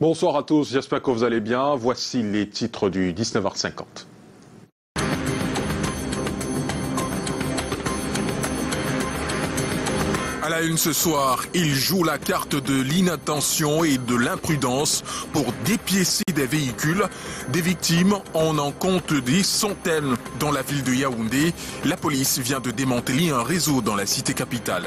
Bonsoir à tous, j'espère que vous allez bien. Voici les titres du 19h50. À la une ce soir, il joue la carte de l'inattention et de l'imprudence pour dépiécer des véhicules. Des victimes, on en compte des centaines dans la ville de Yaoundé. La police vient de démanteler un réseau dans la cité capitale.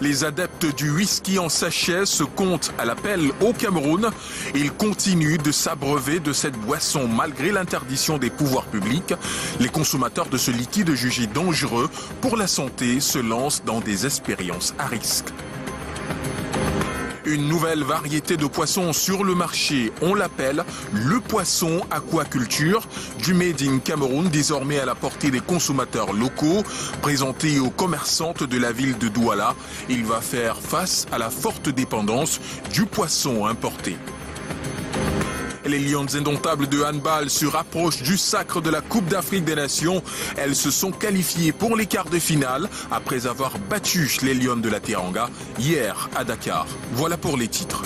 Les adeptes du whisky en sachet se comptent à l'appel au Cameroun. Ils continuent de s'abreuver de cette boisson malgré l'interdiction des pouvoirs publics. Les consommateurs de ce liquide jugé dangereux pour la santé se lancent dans des expériences à risque. Une nouvelle variété de poissons sur le marché, on l'appelle le poisson aquaculture, du Made in Cameroun désormais à la portée des consommateurs locaux. Présenté aux commerçantes de la ville de Douala, il va faire face à la forte dépendance du poisson importé. Les Lions indomptables de handball se rapprochent du sacre de la Coupe d'Afrique des Nations. Elles se sont qualifiées pour les quarts de finale après avoir battu les Lions de la Teranga hier à Dakar. Voilà pour les titres.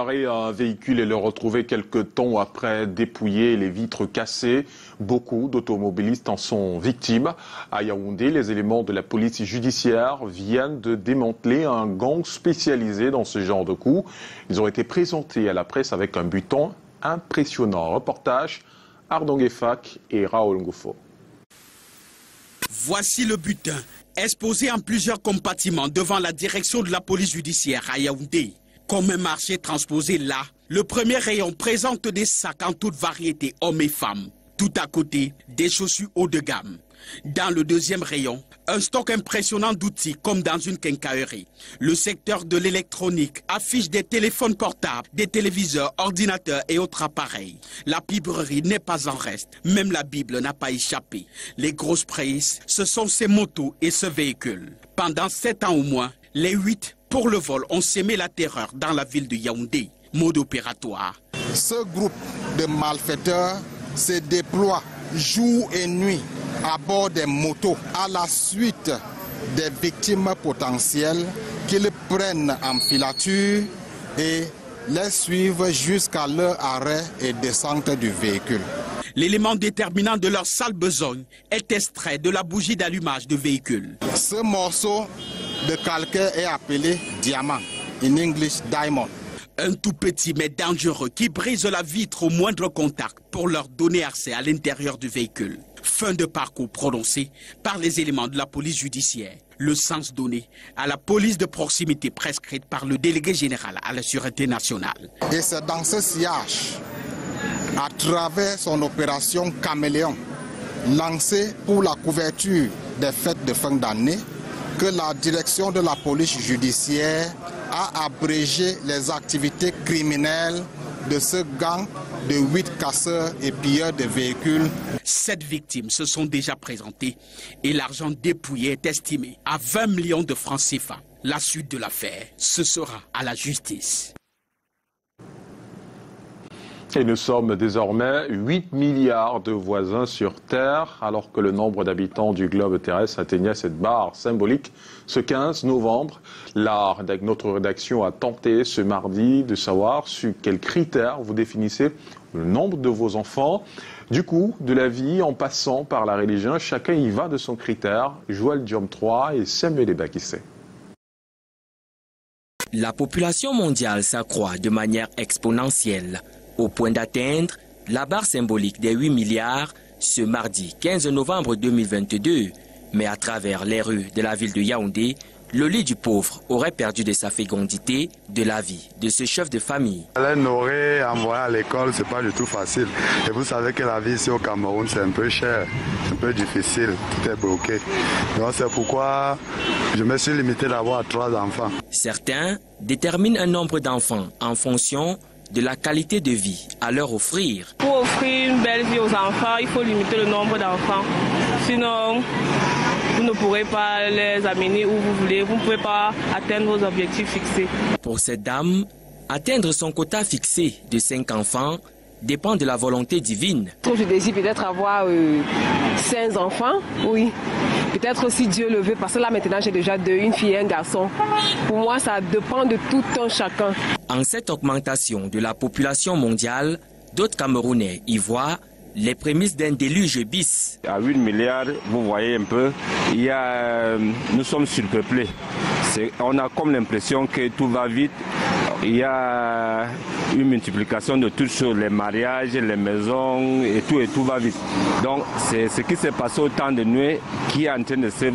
Un véhicule et le retrouver quelques temps après dépouillé, les vitres cassées. Beaucoup d'automobilistes en sont victimes. À Yaoundé, les éléments de la police judiciaire viennent de démanteler un gang spécialisé dans ce genre de coups. Ils ont été présentés à la presse avec un buton impressionnant. Reportage Ardong Efak et Raoul Ngoufo. Voici le butin, exposé en plusieurs compartiments devant la direction de la police judiciaire à Yaoundé. Comme un marché transposé là, le premier rayon présente des sacs en toute variété, hommes et femmes. Tout à côté, des chaussures haut de gamme. Dans le deuxième rayon, un stock impressionnant d'outils comme dans une quincaillerie. Le secteur de l'électronique affiche des téléphones portables, des téléviseurs, ordinateurs et autres appareils. La librairie n'est pas en reste. Même la Bible n'a pas échappé. Les grosses prises, ce sont ces motos et ce véhicule. Pendant sept ans au moins, les huit pour le vol ont sémé la terreur dans la ville de Yaoundé. Mode opératoire. Ce groupe de malfaiteurs se déploie jour et nuit à bord des motos à la suite des victimes potentielles qu'ils prennent en filature et les suivent jusqu'à leur arrêt et descente du véhicule. L'élément déterminant de leur sale besogne est extrait de la bougie d'allumage du véhicule. Ce morceau de calcaire est appelé diamant, en English diamond. Un tout petit mais dangereux qui brise la vitre au moindre contact pour leur donner accès à l'intérieur du véhicule. Fin de parcours prononcé par les éléments de la police judiciaire. Le sens donné à la police de proximité prescrite par le délégué général à la sûreté nationale. Et c'est dans ce sillage, à travers son opération Caméléon, lancée pour la couverture des fêtes de fin d'année, que la direction de la police judiciaire a abrégé les activités criminelles de ce gang de huit casseurs et pilleurs de véhicules. Sept victimes se sont déjà présentées et l'argent dépouillé est estimé à 20 millions de francs CFA. La suite de l'affaire, ce sera à la justice. Et nous sommes désormais 8 milliards de voisins sur Terre, alors que le nombre d'habitants du globe terrestre atteignait cette barre symbolique ce 15 novembre. Notre rédaction a tenté ce mardi de savoir sur quels critères vous définissez le nombre de vos enfants. Du coup, de la vie en passant par la religion, chacun y va de son critère. Joël Diom 3 et Samuel Ebakissé. La population mondiale s'accroît de manière exponentielle au point d'atteindre la barre symbolique des 8 milliards ce mardi 15 novembre 2022. Mais à travers les rues de la ville de Yaoundé, le lit du pauvre aurait perdu de sa fécondité de la vie de ce chef de famille. Les nourrir, envoyer à l'école, c'est pas du tout facile. Et vous savez que la vie ici au Cameroun, c'est un peu cher, c'est un peu difficile, tout est bloqué. Donc c'est pourquoi je me suis limité d'avoir trois enfants. Certains déterminent un nombre d'enfants en fonction de la qualité de vie à leur offrir. Pour offrir une belle vie aux enfants, il faut limiter le nombre d'enfants. Sinon, vous ne pourrez pas les amener où vous voulez, vous ne pouvez pas atteindre vos objectifs fixés. Pour cette dame, atteindre son quota fixé de 5 enfants dépend de la volonté divine. Je désire peut-être avoir euh, 5 enfants, oui. Peut-être si Dieu le veut, parce que là maintenant j'ai déjà deux, une fille et un garçon. Pour moi, ça dépend de tout un chacun. En cette augmentation de la population mondiale, d'autres Camerounais y voient les prémices d'un déluge bis. À 8 milliards, vous voyez un peu, il y a, nous sommes surpeuplés. On a comme l'impression que tout va vite. Il y a une multiplication de toutes choses, les mariages, les maisons et tout, et tout va vite. Donc c'est ce qui s'est passé au temps de nuit qui est en train de se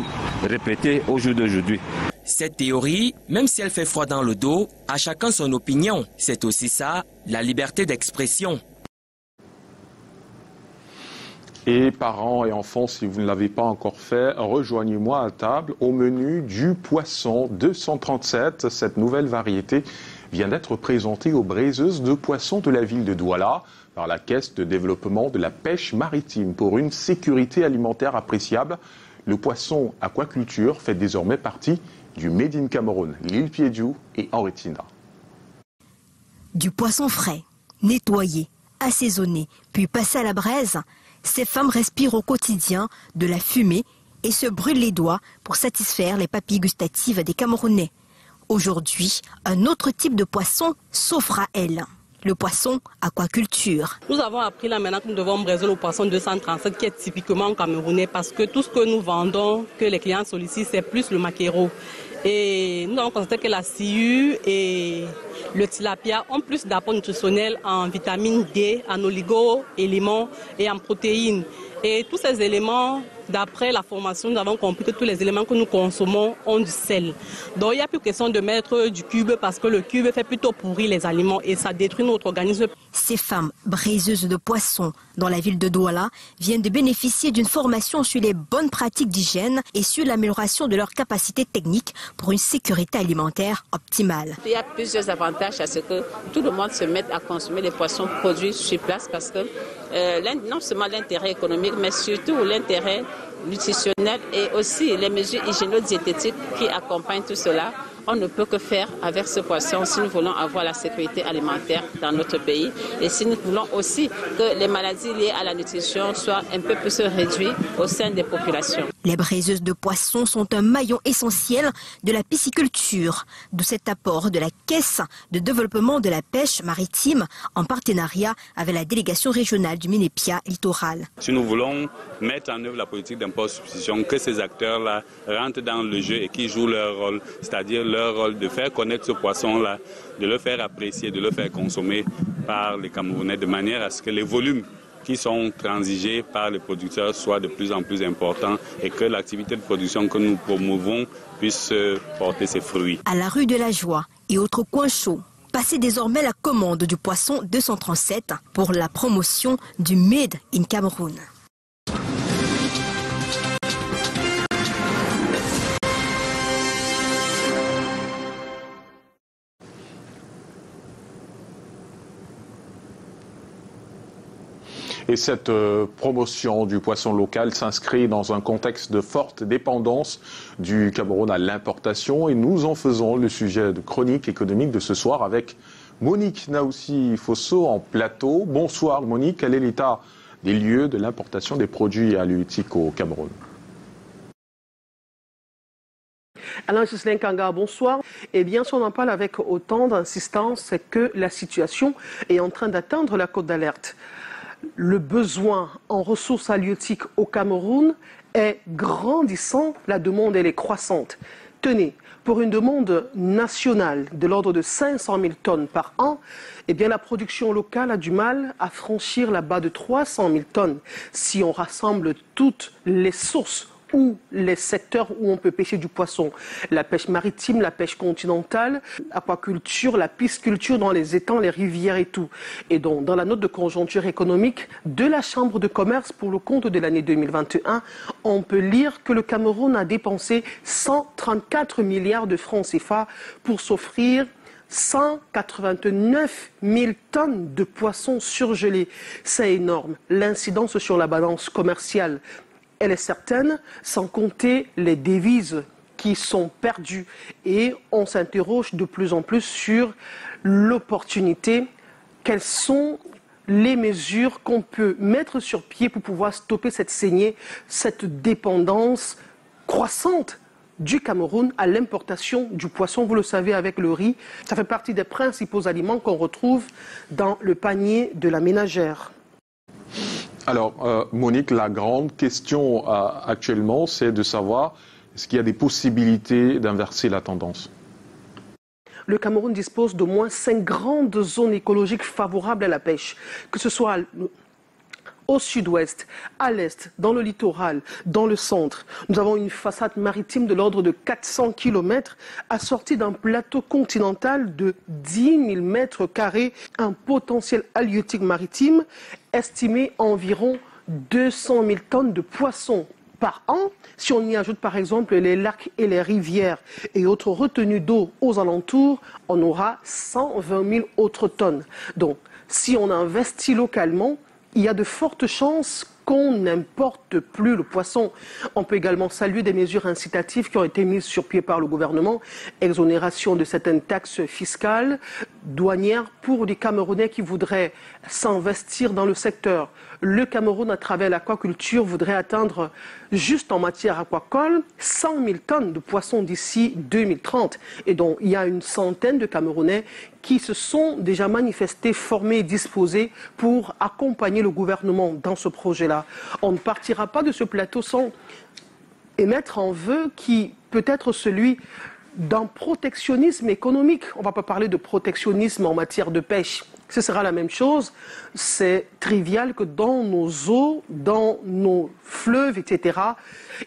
répéter au jour d'aujourd'hui. Cette théorie, même si elle fait froid dans le dos, à chacun son opinion. C'est aussi ça, la liberté d'expression. Et parents et enfants, si vous ne l'avez pas encore fait, rejoignez-moi à table au menu du poisson 237. Cette nouvelle variété vient d'être présentée aux braiseuses de poissons de la ville de Douala par la Caisse de développement de la pêche maritime pour une sécurité alimentaire appréciable. Le poisson aquaculture fait désormais partie du Made in Cameroun, l'île Piediou et Henritina. Du poisson frais, nettoyé, assaisonné, puis passé à la braise, ces femmes respirent au quotidien de la fumée et se brûlent les doigts pour satisfaire les papilles gustatives des Camerounais. Aujourd'hui, un autre type de poisson s'offre à elles. Le poisson aquaculture. Nous avons appris là maintenant que nous devons braiser le poisson 237 qui est typiquement camerounais parce que tout ce que nous vendons, que les clients sollicitent, c'est plus le maquereau. Et nous avons constaté que la sciure et le tilapia ont plus d'apports nutritionnels en vitamine D, en oligo-éléments et en protéines. Et tous ces éléments, d'après la formation, nous avons compris que tous les éléments que nous consommons ont du sel. Donc il n'y a plus question de mettre du cube parce que le cube fait plutôt pourrir les aliments et ça détruit notre organisme. Ces femmes braiseuses de poissons dans la ville de Douala viennent de bénéficier d'une formation sur les bonnes pratiques d'hygiène et sur l'amélioration de leurs capacités techniques pour une sécurité alimentaire optimale. Il y a plusieurs avantages à ce que tout le monde se mette à consommer les poissons produits sur place parce que euh, non seulement l'intérêt économique, mais surtout l'intérêt nutritionnel et aussi les mesures hygiéno-diététiques qui accompagnent tout cela. On ne peut que faire avec ce poisson si nous voulons avoir la sécurité alimentaire dans notre pays et si nous voulons aussi que les maladies liées à la nutrition soient un peu plus réduites au sein des populations. Les braiseuses de poissons sont un maillon essentiel de la pisciculture, d'où cet apport de la Caisse de développement de la pêche maritime en partenariat avec la délégation régionale du Minépia littoral. Si nous voulons mettre en œuvre la politique d'impôt-substitution, que ces acteurs-là rentrent dans le jeu et qui jouent leur rôle, c'est-à-dire leur rôle de faire connaître ce poisson-là, de le faire apprécier, de le faire consommer par les Camerounais de manière à ce que les volumes qui sont transigés par les producteurs soient de plus en plus importants et que l'activité de production que nous promouvons puisse porter ses fruits. À la rue de la Joie et autres coins chauds, passez désormais la commande du poisson 237 pour la promotion du Made in Cameroun. Et cette euh, promotion du poisson local s'inscrit dans un contexte de forte dépendance du Cameroun à l'importation. Et nous en faisons le sujet de chronique économique de ce soir avec Monique Naoussi Fosso en plateau. Bonsoir Monique, quel est l'état des lieux de l'importation des produits halieutiques au Cameroun? Alain Gislain Kanga, bonsoir. Eh bien, si on en parle avec autant d'insistance, c'est que la situation est en train d'atteindre la côte d'alerte le besoin en ressources halieutiques au Cameroun est grandissant, la demande elle est croissante. Tenez, pour une demande nationale de l'ordre de 500 000 tonnes par an, eh la production locale a du mal à franchir la bas de 300 000 tonnes. Si on rassemble toutes les sources les secteurs où on peut pêcher du poisson. La pêche maritime, la pêche continentale, l'aquaculture, la pisciculture dans les étangs, les rivières et tout. Et donc, dans la note de conjoncture économique de la Chambre de commerce pour le compte de l'année 2021, on peut lire que le Cameroun a dépensé 134 milliards de francs CFA pour s'offrir 189 000 tonnes de poissons surgelés. C'est énorme. L'incidence sur la balance commerciale elle est certaine, sans compter les devises qui sont perdues. Et on s'interroge de plus en plus sur l'opportunité. Quelles sont les mesures qu'on peut mettre sur pied pour pouvoir stopper cette saignée, cette dépendance croissante du Cameroun à l'importation du poisson. Vous le savez, avec le riz, ça fait partie des principaux aliments qu'on retrouve dans le panier de la ménagère. Alors, euh, Monique, la grande question euh, actuellement, c'est de savoir est-ce qu'il y a des possibilités d'inverser la tendance? Le Cameroun dispose d'au moins cinq grandes zones écologiques favorables à la pêche, que ce soit au sud-ouest, à l'est, dans le littoral, dans le centre. Nous avons une façade maritime de l'ordre de 400 km assortie d'un plateau continental de 10 000 mètres carrés, un potentiel halieutique maritime estimé à environ 200 000 tonnes de poissons par an. Si on y ajoute par exemple les lacs et les rivières et autres retenues d'eau aux alentours, on aura 120 000 autres tonnes. Donc, si on investit localement, il y a de fortes chances qu'on n'importe plus le poisson. On peut également saluer des mesures incitatives qui ont été mises sur pied par le gouvernement, exonération de certaines taxes fiscales, douanières pour des Camerounais qui voudraient s'investir dans le secteur. Le Cameroun, à travers l'aquaculture, voudrait atteindre, juste en matière aquacole, 100 000 tonnes de poissons d'ici 2030. Et donc, il y a une centaine de Camerounais qui se sont déjà manifestés, formés disposés pour accompagner le gouvernement dans ce projet-là. On ne partira pas de ce plateau sans émettre un vœu qui peut être celui d'un protectionnisme économique. On ne va pas parler de protectionnisme en matière de pêche. Ce sera la même chose. C'est trivial que dans nos eaux, dans nos fleuves, etc.,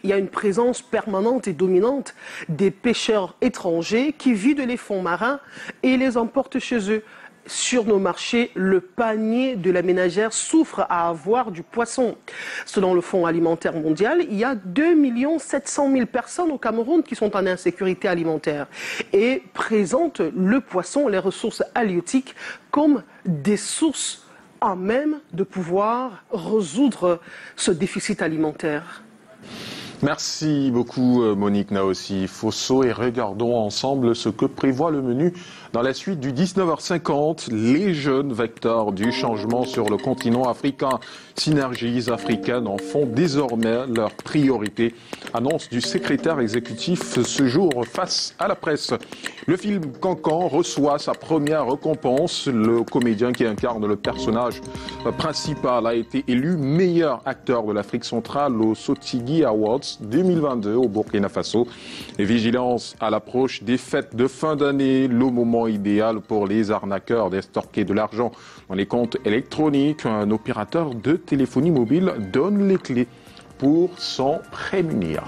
il y a une présence permanente et dominante des pêcheurs étrangers qui vident les fonds marins et les emportent chez eux sur nos marchés, le panier de la ménagère souffre à avoir du poisson. Selon le Fonds alimentaire mondial, il y a 2 700 000 personnes au Cameroun qui sont en insécurité alimentaire et présentent le poisson, les ressources halieutiques, comme des sources à même de pouvoir résoudre ce déficit alimentaire. Merci beaucoup Monique Naossi Fosso et regardons ensemble ce que prévoit le menu dans la suite du 19h50, les jeunes vecteurs du changement sur le continent africain, synergies africaines en font désormais leur priorité. Annonce du secrétaire exécutif ce jour face à la presse. Le film Cancan reçoit sa première récompense. Le comédien qui incarne le personnage principal a été élu meilleur acteur de l'Afrique centrale au Sotigi Awards 2022 au Burkina Faso. Et vigilance à l'approche des fêtes de fin d'année, le moment idéal pour les arnaqueurs d'estorquer de l'argent dans les comptes électroniques. Un opérateur de téléphonie mobile donne les clés pour s'en prémunir.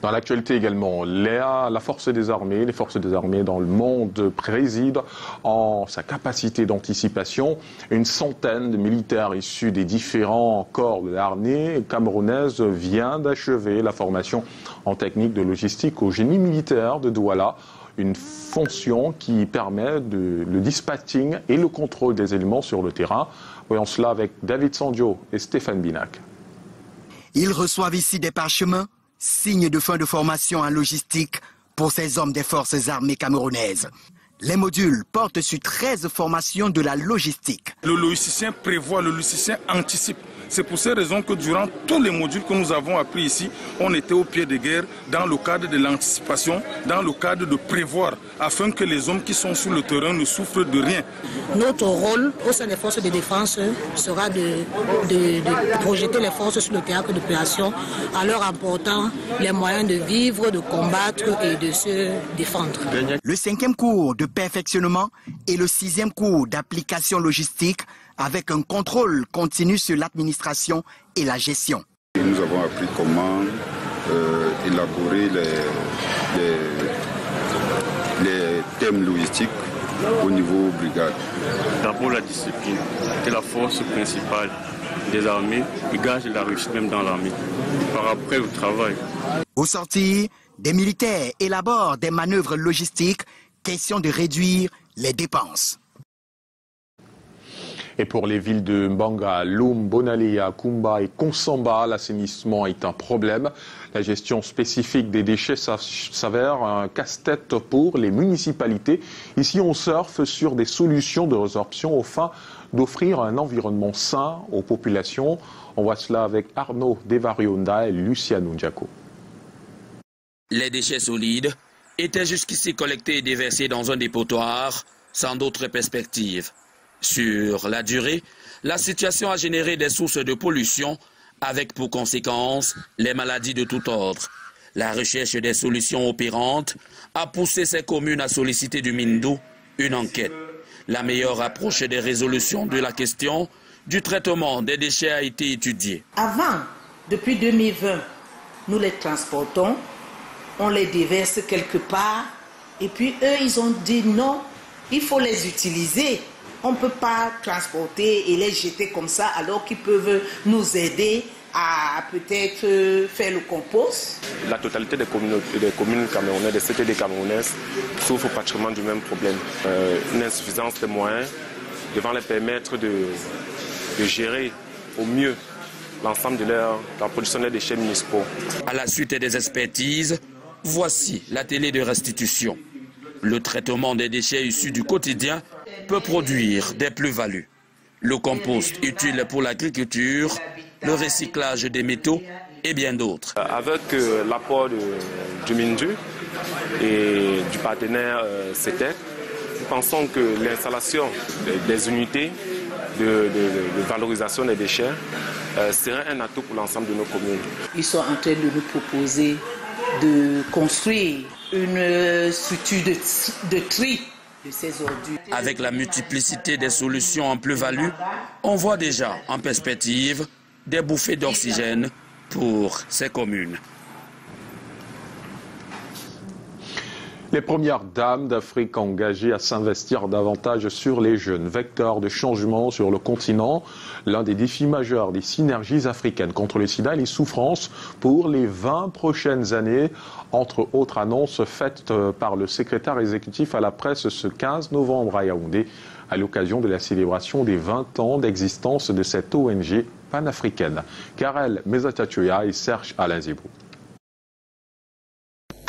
Dans l'actualité également, la force des armées, les forces des armées dans le monde président en sa capacité d'anticipation. Une centaine de militaires issus des différents corps de l'armée camerounaise vient d'achever la formation en technique de logistique au génie militaire de Douala une fonction qui permet de, le dispatching et le contrôle des éléments sur le terrain. Voyons cela avec David Sandio et Stéphane Binac. Ils reçoivent ici des parchemins, signe de fin de formation en logistique pour ces hommes des forces armées camerounaises. Les modules portent sur 13 formations de la logistique. Le logisticien prévoit, le logisticien anticipe. C'est pour ces raisons que durant tous les modules que nous avons appris ici, on était au pied de guerre dans le cadre de l'anticipation, dans le cadre de prévoir, afin que les hommes qui sont sur le terrain ne souffrent de rien. Notre rôle au sein des forces de défense sera de, projeter les forces sur le théâtre d'opération en leur apportant les moyens de vivre, de combattre et de se défendre. Le cinquième cours de perfectionnement et le sixième cours d'application logistique avec un contrôle continu sur l'administration et la gestion. Nous avons appris comment euh, élaborer les, les, thèmes logistiques au niveau brigade. D'abord la discipline, qui est la force principale des armées qui gage la réussite même dans l'armée. Par après, le travail. Au sortir, des militaires élaborent des manœuvres logistiques, question de réduire les dépenses. Et pour les villes de Mbanga, Loum, Bonalia, Kumba et Konsamba, l'assainissement est un problème. La gestion spécifique des déchets s'avère un casse-tête pour les municipalités. Ici, on surfe sur des solutions de résorption au fin d'offrir un environnement sain aux populations. On voit cela avec Arnaud Devarionda et Luciano Ndiako. Les déchets solides étaient jusqu'ici collectés et déversés dans un dépotoir sans d'autres perspectives. Sur la durée, la situation a généré des sources de pollution avec pour conséquence les maladies de tout ordre. La recherche des solutions opérantes a poussé ces communes à solliciter du Mindou une enquête. La meilleure approche des résolutions de la question du traitement des déchets a été étudiée. Avant, depuis 2020, nous les transportons, on les déverse quelque part, et puis eux, ils ont dit non, il faut les utiliser. On ne peut pas transporter et les jeter comme ça alors qu'ils peuvent nous aider à peut-être faire le compost. La totalité des communes, des communes camerounaises, des CTD camerounaises, souffrent pratiquement du même problème. Euh, une insuffisance de moyens devant les permettre de, de gérer au mieux l'ensemble de leur, la production des déchets municipaux. À la suite des expertises, voici la télé de restitution. Le traitement des déchets issus du quotidien peut produire des plus-values. Le compost utile pour l'agriculture, le recyclage des métaux et bien d'autres. Avec euh, l'apport du Mindu et du partenaire euh, CETEC, nous pensons que l'installation des, unités de, valorisation des déchets euh, serait un atout pour l'ensemble de nos communes. Ils sont en train de nous proposer de construire une structure de, de tri Avec la multiplicité des solutions en plus-value, on voit déjà en perspective des bouffées d'oxygène pour ces communes. Les premières dames d'Afrique engagées à s'investir davantage sur les jeunes, vecteurs de changement sur le continent, l'un des défis majeurs des synergies africaines contre le sida et les souffrances pour les 20 prochaines années, entre autres annonces faites euh, par le secrétaire exécutif à la presse ce 15 novembre à Yaoundé à l'occasion de la célébration des 20 ans d'existence de cette ONG panafricaine. Karel Mezatatuya et Serge Alain Zibou.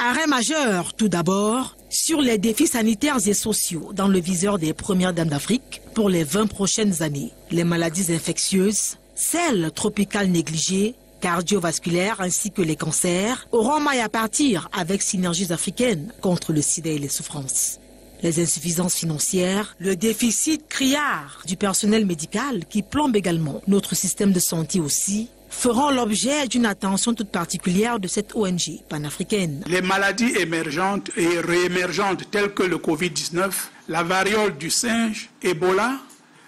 Arrêt majeur, tout d'abord, sur les défis sanitaires et sociaux dans le viseur des premières dames d'Afrique pour les 20 prochaines années. Les maladies infectieuses, celles tropicales négligées, cardiovasculaires ainsi que les cancers auront maille à partir avec synergies africaines contre le sida et les souffrances. Les insuffisances financières, le déficit criard du personnel médical qui plombe également notre système de santé aussi, feront l'objet d'une attention toute particulière de cette ONG panafricaine. Les maladies émergentes et réémergentes telles que le Covid-19, la variole du singe, Ebola,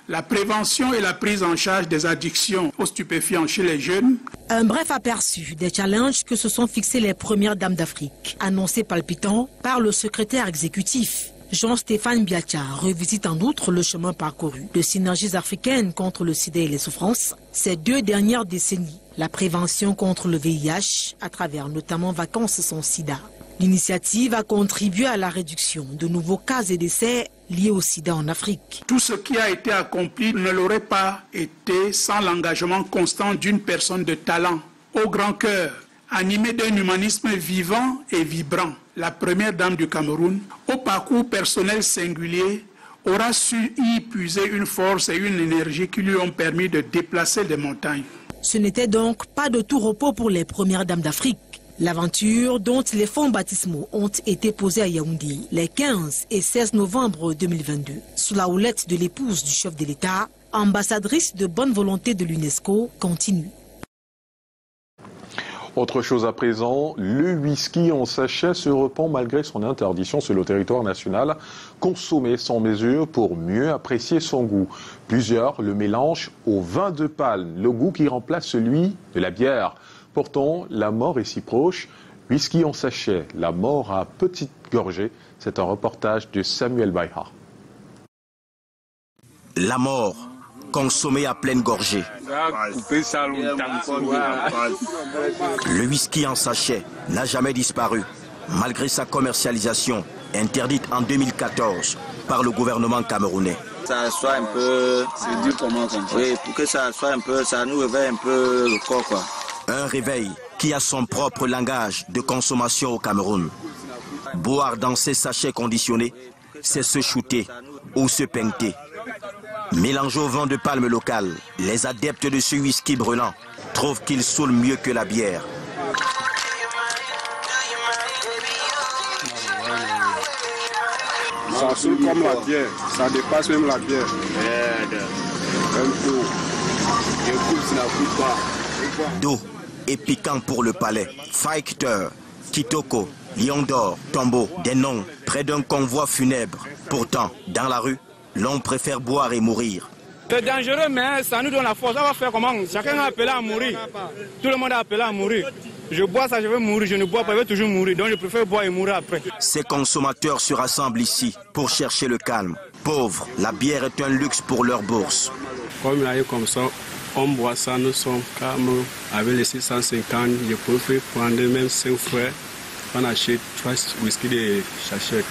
la prévention et la prise en charge des addictions aux stupéfiants chez les jeunes. Un bref aperçu des challenges que se sont fixés les premières dames d'Afrique, annoncés palpitants par le secrétaire exécutif Jean-Stéphane Biacha revisite en outre le chemin parcouru de synergies africaines contre le sida et les souffrances ces deux dernières décennies. La prévention contre le VIH à travers notamment Vacances sans sida. L'initiative a contribué à la réduction de nouveaux cas et décès liés au sida en Afrique. Tout ce qui a été accompli ne l'aurait pas été sans l'engagement constant d'une personne de talent, au grand cœur, animée d'un humanisme vivant et vibrant la première dame du Cameroun, au parcours personnel singulier, aura su y puiser une force et une énergie qui lui ont permis de déplacer des montagnes. Ce n'était donc pas de tout repos pour les premières dames d'Afrique. L'aventure dont les fonds baptismaux ont été posés à Yaoundé les 15 et 16 novembre 2022, sous la houlette de l'épouse du chef de l'État, ambassadrice de bonne volonté de l'UNESCO, continue. Autre chose à présent, le whisky en sachet se repent malgré son interdiction sur le territoire national, consommé sans mesure pour mieux apprécier son goût. Plusieurs le mélangent au vin de palme, le goût qui remplace celui de la bière. Pourtant, la mort est si proche. Whisky en sachet, la mort à petite gorgée, c'est un reportage de Samuel Bayhar. La mort consommé à pleine gorgée. Le whisky en sachet n'a jamais disparu, malgré sa commercialisation interdite en 2014 par le gouvernement camerounais. Ça soit un peu. C'est dur comment Oui, pour que ça soit un peu. Ça nous réveille un peu le corps, quoi. Un réveil qui a son propre langage de consommation au Cameroun. Boire dans ces sachets conditionnés, c'est se shooter ou se peinter. Mélangé au vent de palme local, les adeptes de ce whisky brûlant trouvent qu'il saoule mieux que la bière. Ça saoule comme la bière, ça dépasse même la bière. D'eau et piquant pour le palais. Fighter, Kitoko, Lion d'or, Tombeau, des noms près d'un convoi funèbre. Pourtant, dans la rue, l'on préfère boire et mourir. C'est dangereux, mais ça nous donne la force. Ça va faire comment Chacun a appelé à mourir. Tout le monde a appelé à mourir. Je bois ça, je vais mourir. Je ne bois pas, je vais toujours mourir. Donc je préfère boire et mourir après. Ces consommateurs se rassemblent ici pour chercher le calme. Pauvres, la bière est un luxe pour leur bourse. Comme il a comme ça, on boit ça, nous sommes calmes. Avec les 650, je préfère prendre même 5 frais. On achète 3 whisky de sachet.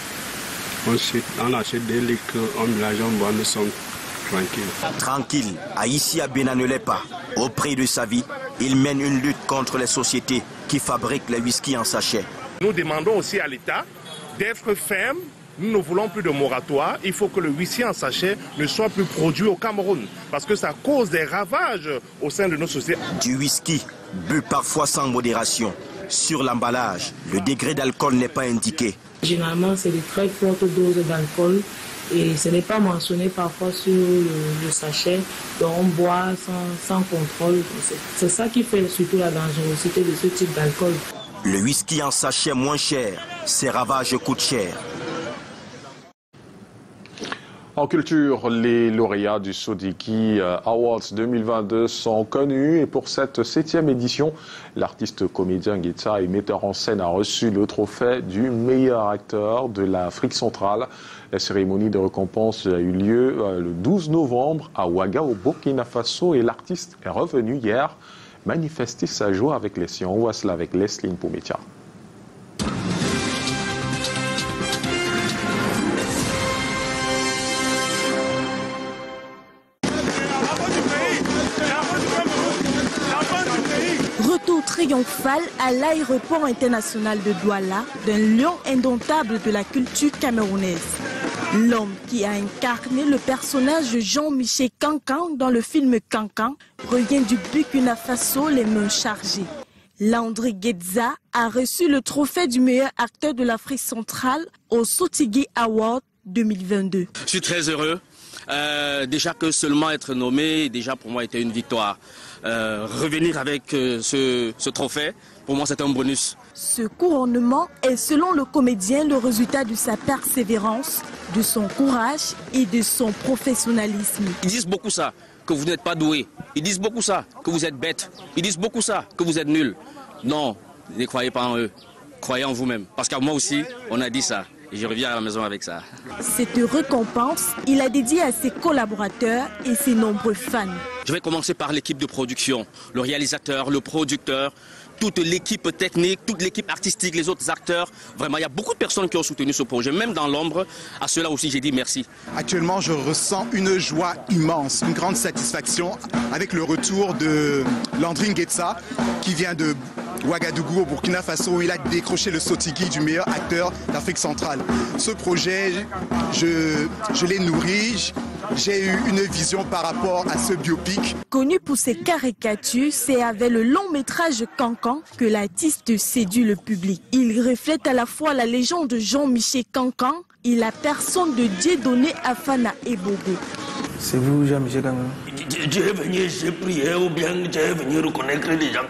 On achète, on achète des liqueurs, on mélange, on boit, nous sommes tranquilles. Tranquille, à ici à pas. Au prix de sa vie, il mène une lutte contre les sociétés qui fabriquent les whisky en sachet. Nous demandons aussi à l'État d'être ferme. Nous ne voulons plus de moratoire. Il faut que le whisky en sachet ne soit plus produit au Cameroun parce que ça cause des ravages au sein de nos sociétés. Du whisky, bu parfois sans modération. Sur l'emballage, le degré d'alcool n'est pas indiqué. Généralement, c'est de très fortes doses d'alcool et ce n'est pas mentionné parfois sur le, sachet. Donc on boit sans, sans contrôle. C'est ça qui fait surtout la dangerosité de ce type d'alcool. Le whisky en sachet moins cher, ses ravages coûtent cher. En culture, les lauréats du Sodiki euh, Awards 2022 sont connus et pour cette septième édition, l'artiste comédien, guitare et metteur en scène a reçu le trophée du meilleur acteur de l'Afrique centrale. La cérémonie de récompense a eu lieu euh, le 12 novembre à Ouaga au Burkina Faso et l'artiste est revenu hier manifester sa joie avec les siens. On voit cela avec Leslie Poumetia. Triomphal à l'aéroport international de Douala d'un lion indomptable de la culture camerounaise. L'homme qui a incarné le personnage de Jean-Michel Cancan dans le film Cancan revient du Burkina Faso les mains chargées. Landry Gedza a reçu le trophée du meilleur acteur de l'Afrique centrale au Sotigui Award 2022. Je suis très heureux. Euh, déjà que seulement être nommé, déjà pour moi, était une victoire. Euh, revenir avec euh, ce, trophée, pour moi c'est un bonus. Ce couronnement est selon le comédien le résultat de sa persévérance, de son courage et de son professionnalisme. Ils disent beaucoup ça, que vous n'êtes pas doué. Ils disent beaucoup ça, que vous êtes bête. Ils disent beaucoup ça, que vous êtes nul. Non, ne croyez pas en eux. Croyez en vous-même. Parce qu'à moi aussi, on a dit ça je reviens à la maison avec ça. Cette récompense, il a dédié à ses collaborateurs et ses nombreux fans. Je vais commencer par l'équipe de production, le réalisateur, le producteur, toute l'équipe technique, toute l'équipe artistique, les autres acteurs. Vraiment, il y a beaucoup de personnes qui ont soutenu ce projet. Même dans l'ombre, à cela aussi, j'ai dit merci. Actuellement, je ressens une joie immense, une grande satisfaction avec le retour de Landry Getsa, qui vient de Ouagadougou au Burkina Faso où il a décroché le Sotigi du meilleur acteur d'Afrique centrale. Ce projet, je, je l'ai nourri, j'ai eu une vision par rapport à ce biopic. Connu pour ses caricatures, c'est avec le long métrage Cancan que l'artiste séduit le public. Il reflète à la fois la légende de Jean-Michel Cancan et la personne de Dieudonné Afana Bogo. C'est vous, Jean-Michel Cancan? Dieu est venu, j'ai prié ou bien Dieu est venu reconnaître les gens?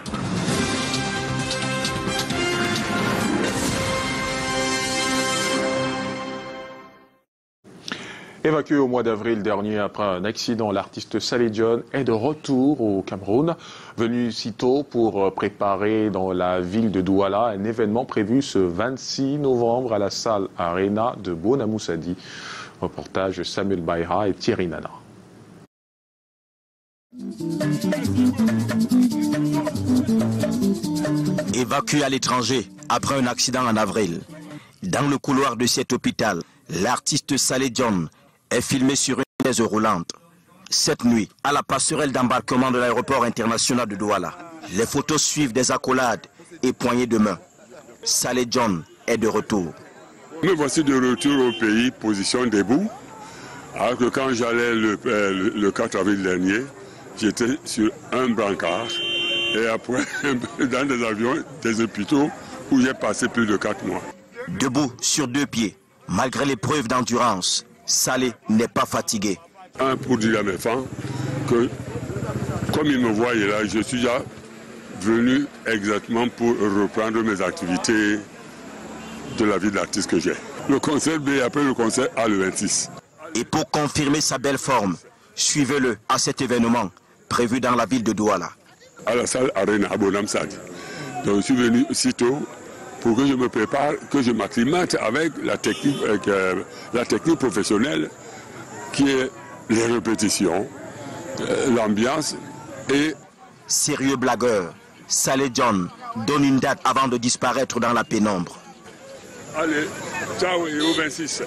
Évacué au mois d'avril dernier après un accident, l'artiste Saleh John est de retour au Cameroun, venu si tôt pour préparer dans la ville de Douala un événement prévu ce 26 novembre à la salle Arena de Bonamoussadi. Reportage Samuel Bayra et Thierry Nana. Évacué à l'étranger après un accident en avril. Dans le couloir de cet hôpital, l'artiste Saleh John est filmé sur une chaises roulantes. Cette nuit, à la passerelle d'embarquement de l'aéroport international de Douala, les photos suivent des accolades et poignées de main. Saleh John est de retour. Nous voici de retour au pays, position debout. Alors que quand j'allais le, euh, le 4 avril dernier, j'étais sur un brancard et après dans des avions, des hôpitaux où j'ai passé plus de 4 mois. Debout sur deux pieds, malgré l'épreuve d'endurance, Saleh n'est pas fatigué. Un pour dire à mes femmes que comme ils me voient là, je suis déjà venu exactement pour reprendre mes activités de la vie d'artiste que j'ai. Le concert B après le concert A le 26. Et pour confirmer sa belle forme, suivez-le à cet événement prévu dans la ville de Douala. À la salle Arena à Bonham Donc je suis venu aussitôt pour que je me prépare, que je m'acclimate avec la technique, euh, la technique professionnelle qui est les répétitions, euh, l'ambiance et... Sérieux blagueur, Saleh John donne une date avant de disparaître dans la pénombre. Allez, ciao et au 26.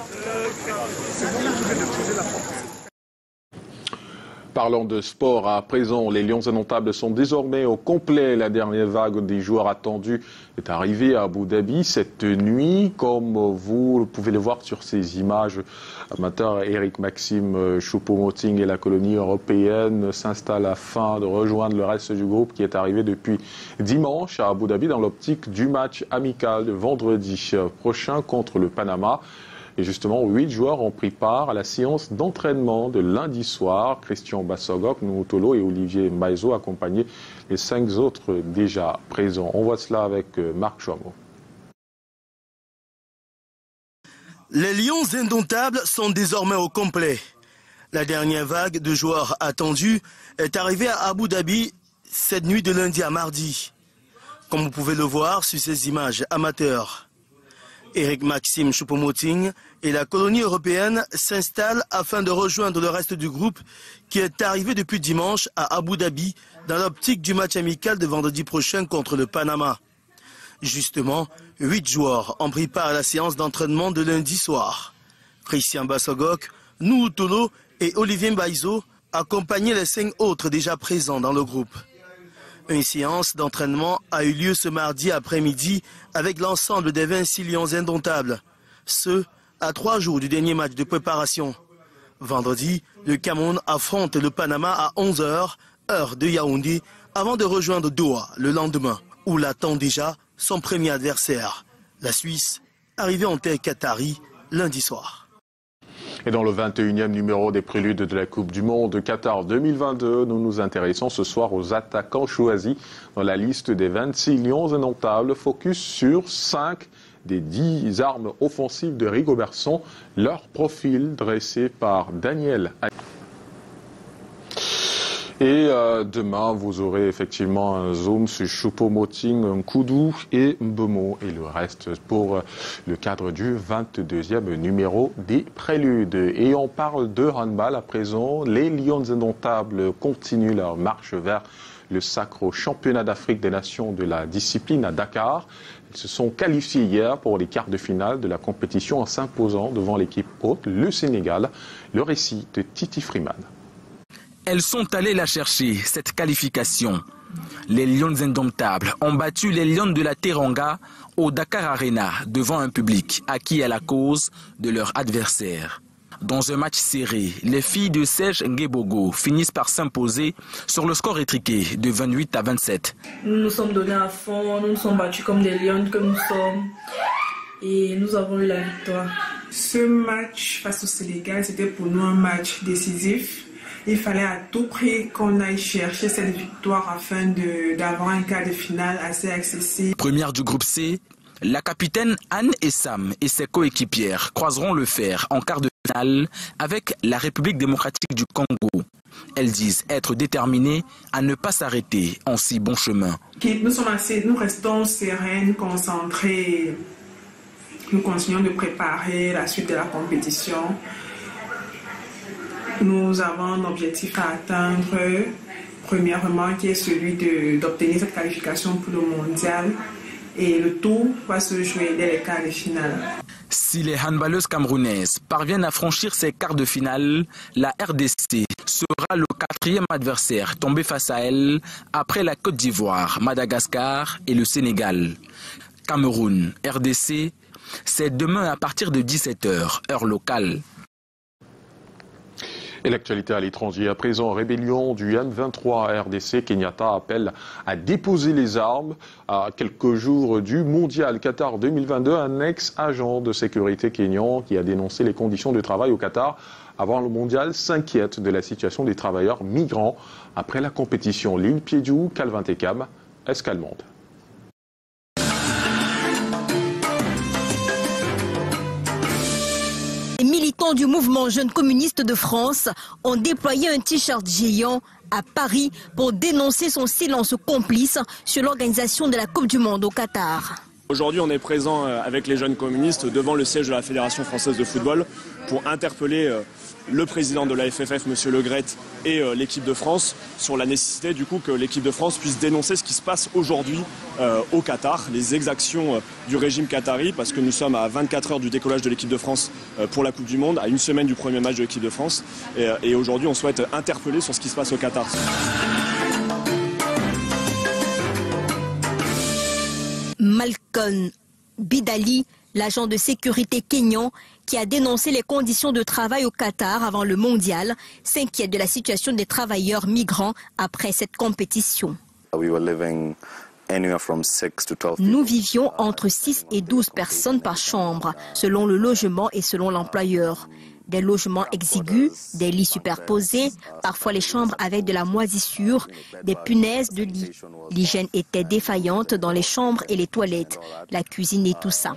Parlons de sport à présent. Les Lions indomptables sont désormais au complet. La dernière vague des joueurs attendus est arrivée à Abu Dhabi cette nuit. Comme vous pouvez le voir sur ces images, amateur Eric Maxime Choupo-Moting et la colonie européenne s'installent afin de rejoindre le reste du groupe qui est arrivé depuis dimanche à Abu Dhabi dans l'optique du match amical de vendredi prochain contre le Panama. Et justement, huit joueurs ont pris part à la séance d'entraînement de lundi soir. Christian Bassogok, Noutolo et Olivier Maizo accompagnaient les cinq autres déjà présents. On voit cela avec euh, Marc Chouamot. Les Lions indomptables sont désormais au complet. La dernière vague de joueurs attendus est arrivée à Abu Dhabi cette nuit de lundi à mardi. Comme vous pouvez le voir sur ces images amateurs. Eric Maxime Choupo-Moting et la colonie européenne s'installent afin de rejoindre le reste du groupe qui est arrivé depuis dimanche à Abu Dhabi dans l'optique du match amical de vendredi prochain contre le Panama. Justement, huit joueurs ont pris part à la séance d'entraînement de lundi soir. Christian Bassogok, Nou Tolo et Olivier Mbaizo accompagnaient les cinq autres déjà présents dans le groupe. Une séance d'entraînement a eu lieu ce mardi après-midi avec l'ensemble des 26 lions indomptables. Ce, à trois jours du dernier match de préparation. Vendredi, le Cameroun affronte le Panama à 11h, heure de Yaoundé, avant de rejoindre Doha le lendemain, où l'attend déjà son premier adversaire, la Suisse, arrivée en terre qatari lundi soir. Et dans le 21e numéro des préludes de la Coupe du Monde Qatar 2022, nous nous intéressons ce soir aux attaquants choisis dans la liste des 26 lions indomptables. Focus sur 5 des 10 armes offensives de Rigobertson, leur profil dressé par Daniel. Et euh, demain, vous aurez effectivement un zoom sur Choupo-Moting, Nkoudou et Mbemo et le reste pour euh, le cadre du 22e numéro des Préludes. Et on parle de handball à présent. Les Lions indomptables continuent leur marche vers le sacre championnat d'Afrique des nations de la discipline à Dakar. Ils se sont qualifiés hier pour les quarts de finale de la compétition en s'imposant devant l'équipe haute, le Sénégal. Le récit de Titi Freeman. Elles sont allées la chercher, cette qualification. Les Lions indomptables ont battu les Lions de la Teranga au Dakar Arena devant un public acquis à la cause de leur adversaire. Dans un match serré, les filles de Serge Ngebogo finissent par s'imposer sur le score étriqué de 28 à 27. Nous nous sommes donnés à fond, nous nous sommes battus comme des lions que nous sommes et nous avons eu la victoire. Ce match face au Sénégal, c'était pour nous un match décisif il fallait à tout prix qu'on aille chercher cette victoire afin d'avoir un cas de finale assez accessible. Première du groupe C, la capitaine Anne Essam et ses coéquipières croiseront le fer en quart de finale avec la République démocratique du Congo. Elles disent être déterminées à ne pas s'arrêter en si bon chemin. Nous, sommes assez, nous restons sereines, concentrées. Nous continuons de préparer la suite de la compétition. Nous avons un objectif à atteindre, premièrement, qui est celui d'obtenir cette qualification pour le mondial. Et le tout va se jouer dès les quarts de finale. Si les handballeuses camerounaises parviennent à franchir ces quarts de finale, la RDC sera le quatrième adversaire tombé face à elle après la Côte d'Ivoire, Madagascar et le Sénégal. Cameroun, RDC, c'est demain à partir de 17h, heure locale. Et l'actualité à l'étranger. À présent, rébellion du M23 RDC. Kenyatta appelle à déposer les armes. À quelques jours du mondial Qatar 2022, un ex-agent de sécurité kenyan qui a dénoncé les conditions de travail au Qatar avant le mondial s'inquiète de la situation des travailleurs migrants après la compétition. L'île Piedou, Calvin Tekam, Escalmonde. Du mouvement Jeunes communistes de France ont déployé un t-shirt géant à Paris pour dénoncer son silence complice sur l'organisation de la Coupe du Monde au Qatar. Aujourd'hui, on est présent euh, avec les jeunes communistes devant le siège de la Fédération française de football pour interpeller euh, le président de la FFF, M. Le Gret, et euh, l'équipe de France sur la nécessité du coup que l'équipe de France puisse dénoncer ce qui se passe aujourd'hui au Qatar, les exactions du régime qatari, parce que nous sommes à 24 heures du décollage de l'équipe de France pour la Coupe du Monde, à une semaine du premier match de l'équipe de France. Et, et aujourd'hui, on souhaite interpeller sur ce qui se passe au Qatar. Malcolm Bidali, l'agent de sécurité kényan qui a dénoncé les conditions de travail au Qatar avant le mondial, s'inquiète de la situation des travailleurs migrants après cette compétition. Nous vivions entre 6 et 12 personnes par chambre, selon le logement et selon l'employeur des logements exigus, des lits superposés, parfois les chambres avec de la moisissure, des punaises de lit. L'hygiène était défaillante dans les chambres et les toilettes, la cuisine et tout ça.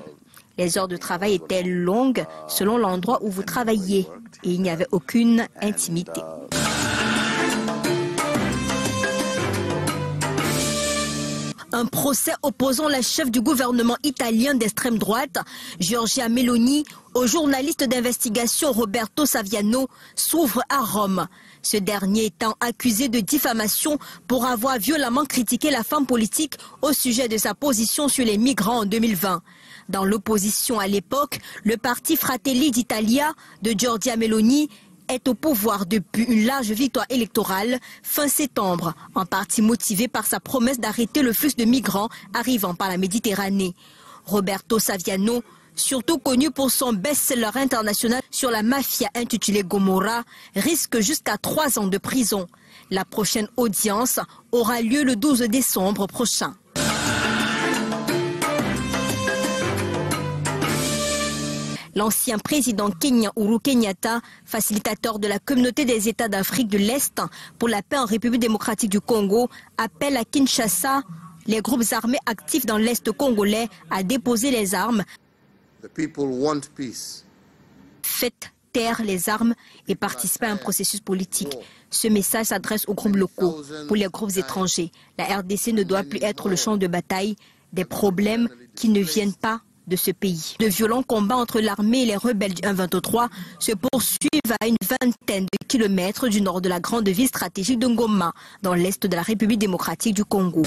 Les heures de travail étaient longues selon l'endroit où vous travailliez et il n'y avait aucune intimité. un procès opposant la chef du gouvernement italien d'extrême droite, Giorgia Meloni, au journaliste d'investigation Roberto Saviano s'ouvre à Rome. Ce dernier étant accusé de diffamation pour avoir violemment critiqué la femme politique au sujet de sa position sur les migrants en 2020. Dans l'opposition à l'époque, le parti Fratelli d'Italia de Giorgia Meloni est au pouvoir depuis une large victoire électorale fin septembre, en partie motivée par sa promesse d'arrêter le flux de migrants arrivant par la Méditerranée. Roberto Saviano, surtout connu pour son best-seller international sur la mafia intitulé Gomorra, risque jusqu'à trois ans de prison. La prochaine audience aura lieu le 12 décembre prochain. L'ancien président kenyan Uhuru Kenyatta, facilitateur de la communauté des États d'Afrique de l'Est pour la paix en République démocratique du Congo, appelle à Kinshasa les groupes armés actifs dans l'Est congolais à déposer les armes. Faites taire les armes et participez à un processus politique. Ce message s'adresse aux groupes locaux. Pour les groupes étrangers, la RDC ne doit plus être le champ de bataille des problèmes qui ne viennent pas de ce pays. De violents combats entre l'armée et les rebelles du 1-23 se poursuivent à une vingtaine de kilomètres du nord de la grande ville stratégique de Ngoma, dans l'est de la République démocratique du Congo.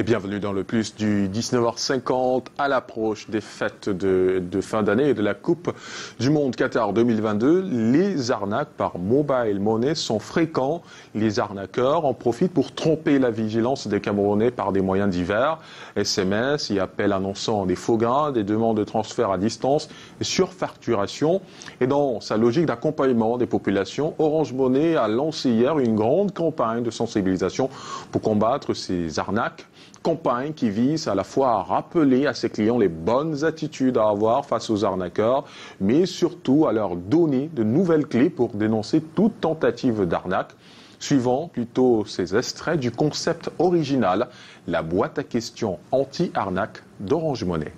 Et bienvenue dans le plus du 19h50 à l'approche des fêtes de, fin d'année et de la Coupe du Monde Qatar 2022. Les arnaques par mobile money sont fréquents. Les arnaqueurs en profitent pour tromper la vigilance des Camerounais par des moyens divers. SMS, y appels annonçant des faux gains, des demandes de transfert à distance surfacturation. Et dans sa logique d'accompagnement des populations, Orange Money a lancé hier une grande campagne de sensibilisation pour combattre ces arnaques campagne qui vise à la fois à rappeler à ses clients les bonnes attitudes à avoir face aux arnaqueurs, mais surtout à leur donner de nouvelles clés pour dénoncer toute tentative d'arnaque. Suivant plutôt ces extraits du concept original, la boîte à questions anti-arnaque d'Orange Monnaie.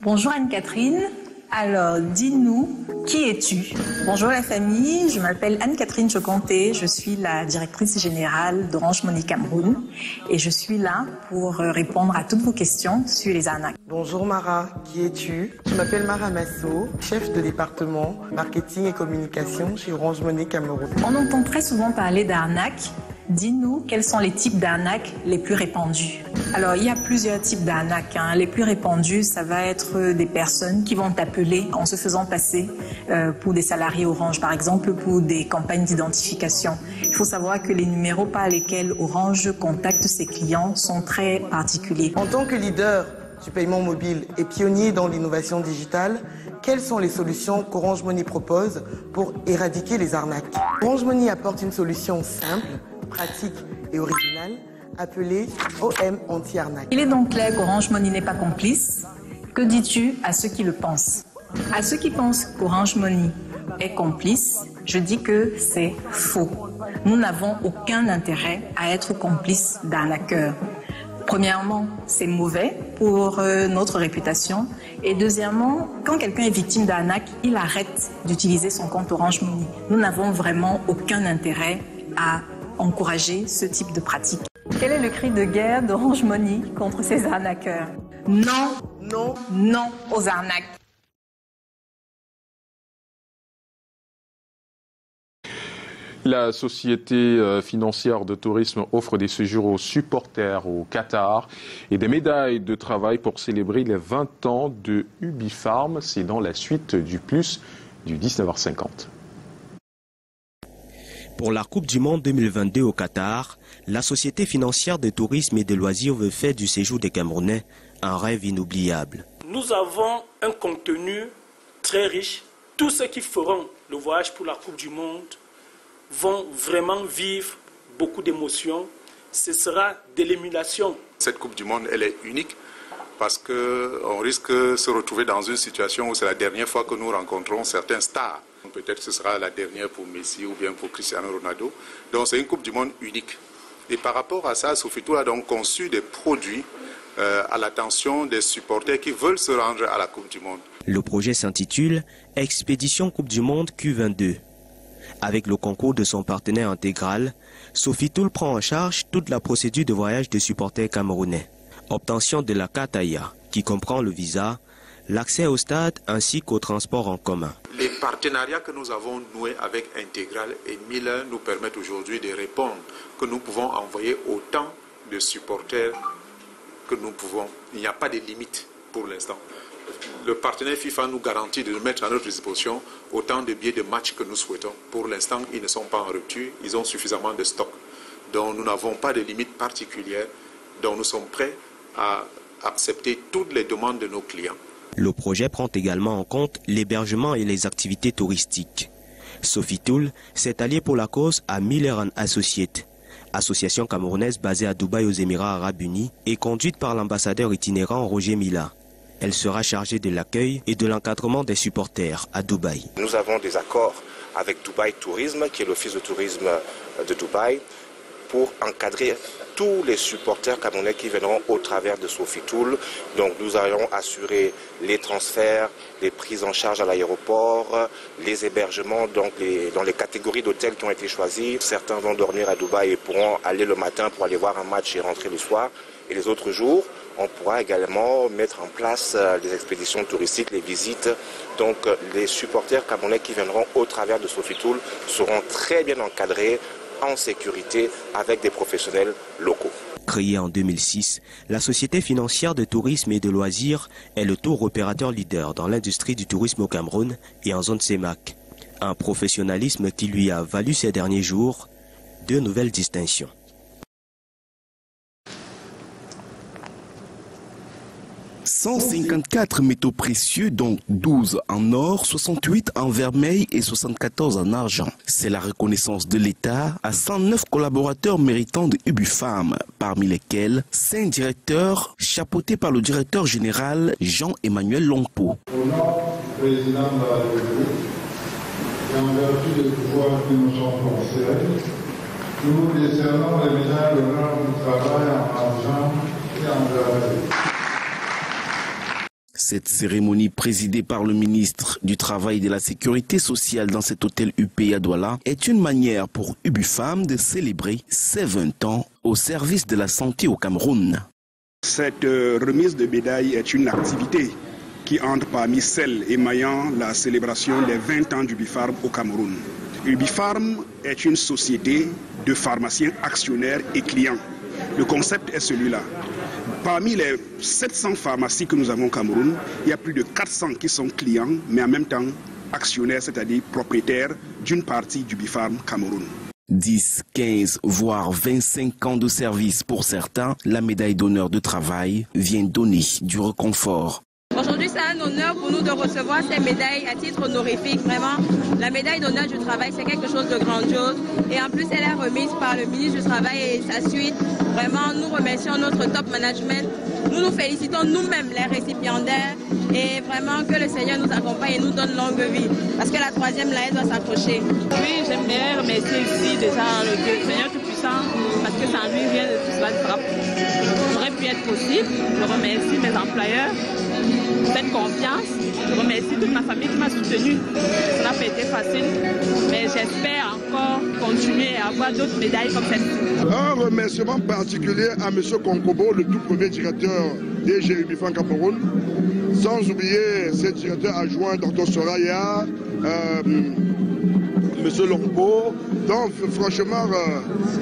Bonjour Anne-Catherine, Alors, dis-nous, qui es-tu? Bonjour la famille, je m'appelle Anne-Catherine Chocanté, je suis la directrice générale d'Orange Money Cameroun et je suis là pour euh, répondre à toutes vos questions sur les arnaques. Bonjour Mara, qui es-tu? Je m'appelle Mara Masso, chef de département marketing et communication chez Orange Money Cameroun. On entend très souvent parler d'arnaques Dis-nous quels sont les types d'arnaques les plus répandus. Alors, il y a plusieurs types d'arnaques. Hein. Les plus répandus, ça va être des personnes qui vont t'appeler en se faisant passer euh, pour des salariés Orange, par exemple, pour des campagnes d'identification. Il faut savoir que les numéros par lesquels Orange contacte ses clients sont très particuliers. En tant que leader du paiement mobile et pionnier dans l'innovation digitale, quelles sont les solutions qu'Orange Money propose pour éradiquer les arnaques? Orange Money apporte une solution simple pratique et originale appelée OM anti-arnaque. Il est donc clair qu'Orange Money n'est pas complice. Que dis-tu à ceux qui le pensent? À ceux qui pensent qu'Orange Money est complice, je dis que c'est faux. Nous n'avons aucun intérêt à être complices d'arnaqueurs. Premièrement, c'est mauvais pour euh, notre réputation. Et deuxièmement, quand quelqu'un est victime d'arnaque, il arrête d'utiliser son compte Orange Money. Nous n'avons vraiment aucun intérêt à encourager ce type de pratique. Quel est le cri de guerre d'Orange Money contre ces arnaqueurs? Non, non, non aux arnaques. La société euh, financière de tourisme offre des séjours aux supporters au Qatar et des médailles de travail pour célébrer les 20 ans de Ubifarm. C'est dans la suite du plus du 19h50. Pour la Coupe du Monde 2022 au Qatar, la Société financière de tourisme et de loisirs veut faire du séjour des Camerounais un rêve inoubliable. Nous avons un contenu très riche. Tous ceux qui feront le voyage pour la Coupe du Monde vont vraiment vivre beaucoup d'émotions. Ce sera de l'émulation. Cette Coupe du Monde, elle est unique parce qu'on risque de se retrouver dans une situation où c'est la dernière fois que nous rencontrons certains stars. Peut-être ce sera la dernière pour Messi ou bien pour Cristiano Ronaldo. Donc c'est une Coupe du Monde unique. Et par rapport à ça, Sofitou a donc conçu des produits euh, à l'attention des supporters qui veulent se rendre à la Coupe du Monde. Le projet s'intitule Expédition Coupe du Monde Q22. Avec le concours de son partenaire intégral, Sofitul prend en charge toute la procédure de voyage de supporters camerounais. Obtention de la Kataya, qui comprend le visa, l'accès au stade ainsi qu'au transport en commun. Les partenariats que nous avons noués avec Intégral et Miller nous permettent aujourd'hui de répondre que nous pouvons envoyer autant de supporters que nous pouvons. Il n'y a pas de limite pour l'instant. Le partenaire FIFA nous garantit de mettre à notre disposition autant de billets de match que nous souhaitons. Pour l'instant, ils ne sont pas en rupture, ils ont suffisamment de stock. Donc nous n'avons pas de limite particulière. Donc nous sommes prêts à accepter toutes les demandes de nos clients. Le projet prend également en compte l'hébergement et les activités touristiques. Sophie Toul s'est alliée pour la cause à Miller Associates, association camerounaise basée à Dubaï aux Émirats arabes unis et conduite par l'ambassadeur itinérant Roger Mila. Elle sera chargée de l'accueil et de l'encadrement des supporters à Dubaï. Nous avons des accords avec Dubaï Tourisme, qui est l'office de tourisme de Dubaï, pour encadrer tous les supporters camerounais qui viendront au travers de Sophie Toul. Donc nous allons assurer les transferts, les prises en charge à l'aéroport, les hébergements donc dans les catégories d'hôtels qui ont été choisis. Certains vont dormir à Dubaï et pourront aller le matin pour aller voir un match et rentrer le soir. Et les autres jours, on pourra également mettre en place euh, les expéditions touristiques, les visites. Donc les supporters camerounais qui viendront au travers de Sophie Toul seront très bien encadrés en sécurité avec des professionnels locaux. Créée en 2006, la société financière de tourisme et de loisirs est le tour opérateur leader dans l'industrie du tourisme au Cameroun et en zone CEMAC. Un professionnalisme qui lui a valu ces derniers jours deux nouvelles distinctions. 154 métaux précieux, dont 12 en or, 68 en vermeil et 74 en argent. C'est la reconnaissance de l'État à 109 collaborateurs méritants de Ubufam, parmi lesquels 5 directeurs chapeautés par le directeur général Jean-Emmanuel Longpo. Au nom du président de la République, et en vertu des pouvoirs qui nous sont nous décernons les médailles du travail en argent et en vermeil. Cette cérémonie présidée par le ministre du Travail et de la Sécurité sociale dans cet hôtel UP à Douala est une manière pour UBUFAM de célébrer ses 20 ans au service de la santé au Cameroun. Cette euh, remise de médaille est une activité qui entre parmi celles émaillant la célébration des 20 ans d'Ubifarm au Cameroun. Ubifarm est une société de pharmaciens actionnaires et clients. Le concept est celui-là. Parmi les 700 pharmacies que nous avons au Cameroun, il y a plus de 400 qui sont clients, mais en même temps actionnaires, c'est-à-dire propriétaires d'une partie du Bifarm Cameroun. 10, 15, voire 25 ans de service pour certains, la médaille d'honneur de travail vient donner du reconfort. Aujourd'hui, c'est un honneur pour nous de recevoir ces médailles à titre honorifique. Vraiment, la médaille d'honneur du travail, c'est quelque chose de grandiose. Et en plus, elle est remise par le ministre du Travail et sa suite. Vraiment, nous remercions notre top management. Nous nous félicitons nous-mêmes, les récipiendaires. Et vraiment, que le Seigneur nous accompagne et nous donne longue vie. Parce que la troisième, là, elle doit s'accrocher. Oui, j'aimerais remercier ici déjà le Dieu, Seigneur Tout-Puissant, parce que ça lui vient de tout cela Ça aurait pu être possible. Je remercie mes employeurs cette confiance. Je remercie toute ma famille qui m'a soutenu. Ça n'a pas été facile, mais j'espère encore continuer à avoir d'autres médailles comme cette. Un remerciement particulier à M. Konkobo, le tout premier directeur des GUBIFAN Cameroun, sans oublier ce directeur adjoint, Dr Soraya, euh, M. Lombo. Donc franchement, euh,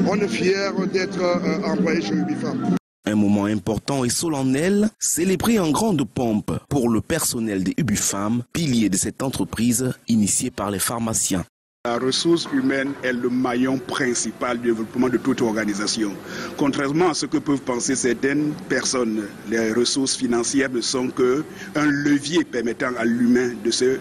on est fiers d'être euh, chez UBIFAM. Un moment important et solennel, célébré en grande pompe pour le personnel des UBUFAM, pilier de cette entreprise initiée par les pharmaciens. La ressource humaine est le maillon principal du développement de toute organisation. Contrairement à ce que peuvent penser certaines personnes, les ressources financières ne sont qu'un levier permettant à l'humain de se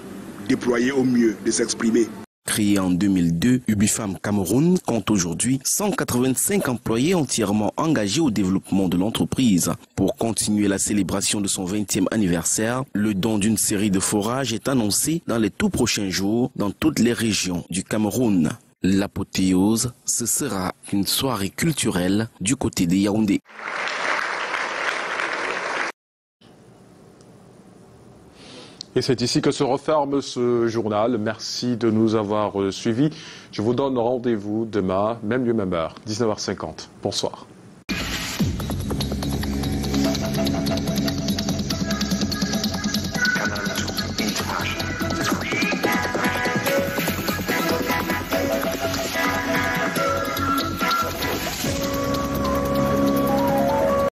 déployer au mieux, de s'exprimer. Créé en 2002, Ubifam Cameroun compte aujourd'hui 185 employés entièrement engagés au développement de l'entreprise. Pour continuer la célébration de son 20e anniversaire, le don d'une série de forages est annoncé dans les tout prochains jours dans toutes les régions du Cameroun. L'apothéose, ce sera une soirée culturelle du côté de Yaoundé. Et c'est ici que se referme ce journal. Merci de nous avoir euh, suivis. Je vous donne rendez-vous demain, même lieu, même heure, 19h50. Bonsoir.